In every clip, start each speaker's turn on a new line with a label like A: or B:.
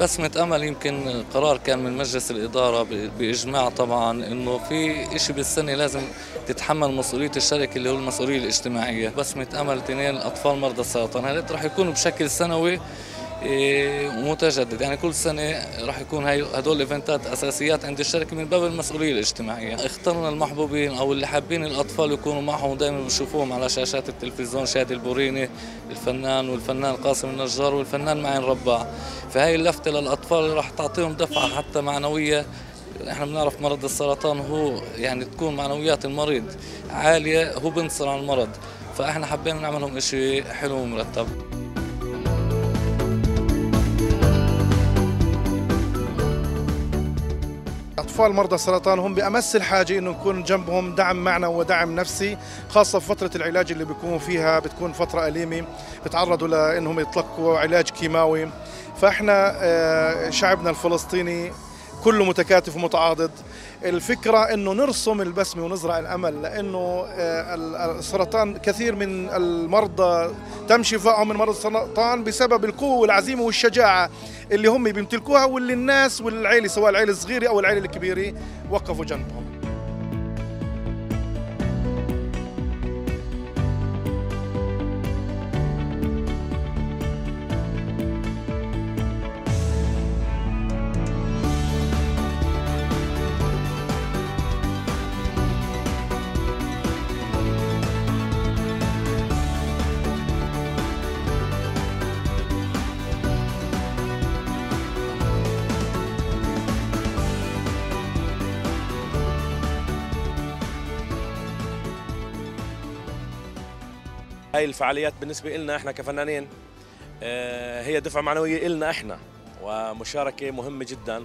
A: بسمة أمل يمكن قرار كان من مجلس الإدارة بإجماع طبعا إنه في إشي بالسنة لازم تتحمل مسؤولية الشركة اللي هو المسؤولية الاجتماعية. بسمة أمل تنين أطفال مرضى السرطان. هذا رح يكون بشكل سنوي؟ إيه، ومتجدد يعني كل سنة راح يكون هاي هدول الايفنتات أساسيات عند الشركة من باب المسؤولية الاجتماعية. اخترنا المحبوبين أو اللي حابين الأطفال يكونوا معهم ودائما بنشوفوهم على شاشات التلفزيون. شادي البوريني الفنان والفنان قاسم النجار والفنان معين رباع. فهي اللفتة للأطفال راح تعطيهم دفعة حتى معنوية. إحنا بنعرف مرض السرطان هو يعني تكون معنويات المريض عالية هو بنصر عن المرض. فإحنا حبينا نعمل لهم شيء حلو ومرتب.
B: أطفال مرضى السرطان هم بأمس الحاجة إنه يكون جنبهم دعم معنوي ودعم نفسي خاصة في فترة العلاج اللي بيكونوا فيها بتكون فترة أليمة. بتعرضوا لإنهم يتلقوا علاج كيماوي. فاحنا آه، شعبنا الفلسطيني كله متكاتف ومتعاضد. الفكرة أنه نرسم البسمة ونزرع الأمل لأنه آه، السرطان كثير من المرضى تم شفائهم من مرض السرطان بسبب القوة والعزيمة والشجاعة اللي هم بيمتلكوها واللي الناس والعيلة سواء العيلة الصغيرة أو العيلة الكبيرة وقفوا جنبهم.
C: هاي الفعاليات بالنسبة لنا إحنا كفنانين آه، هي دفعة معنوية لنا إحنا ومشاركة مهمة جدا.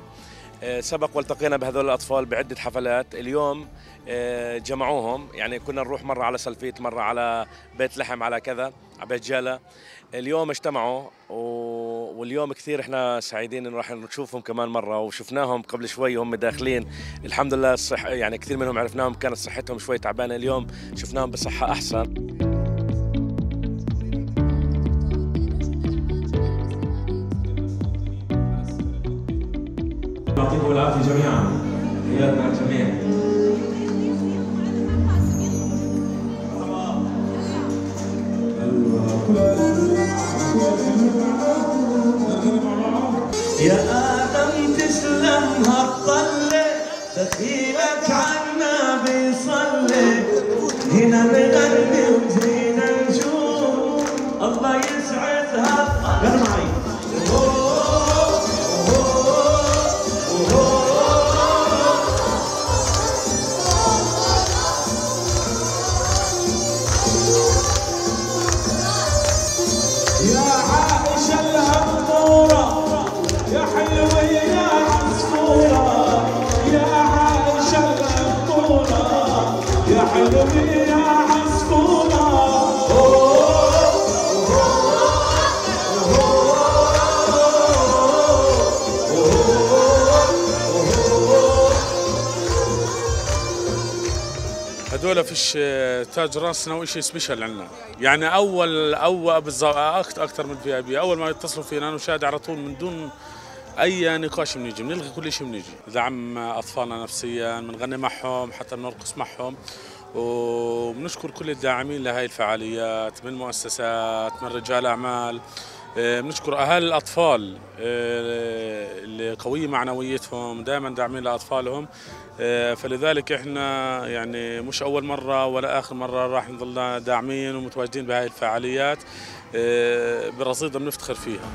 C: آه، سبق والتقينا بهذول الأطفال بعدة حفلات. اليوم آه، جمعوهم يعني كنا نروح مرة على سلفيت مرة على بيت لحم على كذا على بيت جالة. اليوم اجتمعوا واليوم كثير إحنا سعيدين إنه راح نشوفهم كمان مرة. وشفناهم قبل شوي وهم داخلين. الحمد لله الصح يعني كثير منهم عرفناهم كانت صحتهم شوي تعبانة. اليوم شفناهم بصحة أحسن.
D: يعطيكم العافيه جميعا حياتنا الجميع
E: يا آدم تسلم هالطلة دخيلك عنا بيصلي.
F: هذول فش تاج راسنا وشيء special عندنا. يعني اول أول بالضبط أكثر من VIP. أول ما يتصلوا فينا نشاهد على طول من دون أي نقاش بنيجي. بنلغي كل شيء بنيجي. دعم أطفالنا نفسيا بنغني معهم حتى بنرقص معهم. وبنشكر كل الداعمين لهي الفعاليات من مؤسسات من رجال أعمال. آه، بنشكر أهالي الأطفال آه، اللي قوية معنويتهم دائما داعمين لأطفالهم. آه، فلذلك إحنا يعني مش أول مرة ولا آخر مرة راح نضلنا داعمين ومتواجدين بهاي الفعاليات برصيد بنفتخر فيها.